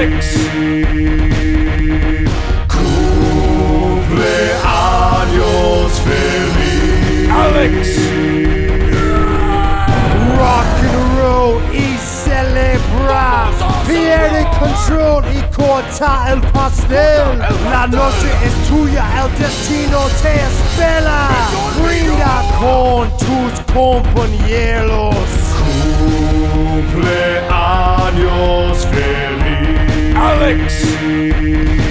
Alex. Cumpleaños feliz. Alex. Rock and roll y celebra. Pierde control y corta el pastel. La noche es tuya, el destino te espera. Brinda con tus compañeros. Alex.